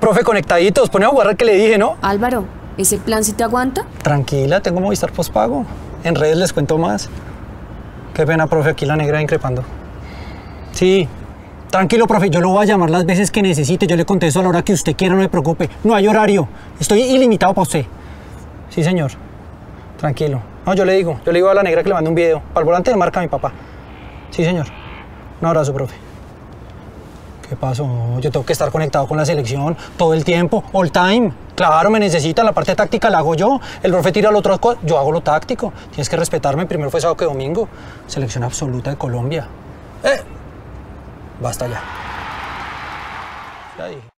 Profe, conectaditos, pone a jugar que le dije, ¿no? Álvaro, ¿ese plan sí te aguanta? Tranquila, tengo Movistar postpago. En redes les cuento más. Qué pena, profe, aquí la negra increpando. Sí, tranquilo, profe, yo lo voy a llamar las veces que necesite. Yo le contesto a la hora que usted quiera, no me preocupe. No hay horario. Estoy ilimitado para usted. Sí, señor. Tranquilo. No, yo le digo, yo le digo a la negra que le mande un video. Para el volante de marca a mi papá. Sí, señor. Un abrazo, profe. ¿Qué pasó? Yo tengo que estar conectado con la selección todo el tiempo, all time. Claro, me necesitan, la parte táctica la hago yo. El profe tira lo otro, yo hago lo táctico. Tienes que respetarme, primero fue sábado que domingo. Selección absoluta de Colombia. ¡Eh! Basta ya. Ya dije.